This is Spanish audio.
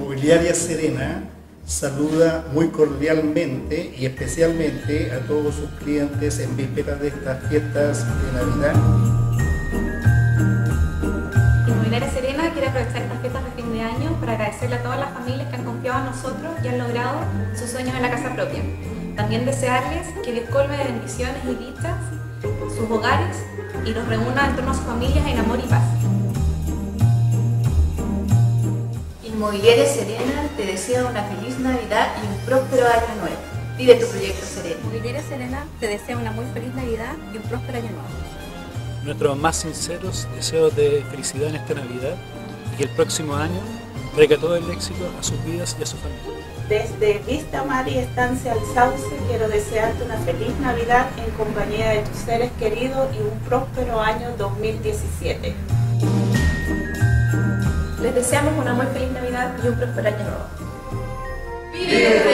Inmobiliaria Serena saluda muy cordialmente y especialmente a todos sus clientes en vísperas de estas fiestas de Navidad. Inmobiliaria Serena quiere aprovechar estas fiestas de fin de año para agradecerle a todas las familias que han confiado en nosotros y han logrado sus sueños en la casa propia. También desearles que Dios colme de bendiciones y dichas sus hogares y los reúna en torno a sus familias en amor y paz. Inmobiliaria Serena te desea una feliz Navidad y un próspero año nuevo. Vive tu proyecto Serena. Inmobiliaria Serena te desea una muy feliz Navidad y un próspero año nuevo. Nuestros más sinceros deseos de felicidad en esta Navidad y que el próximo año traiga todo el éxito a sus vidas y a su familia. Desde Vista Mar y Estancia al Sauce quiero desearte una feliz Navidad en compañía de tus seres queridos y un próspero año 2017. Les deseamos una muy feliz Navidad y un próspero año nuevo. ¡Vive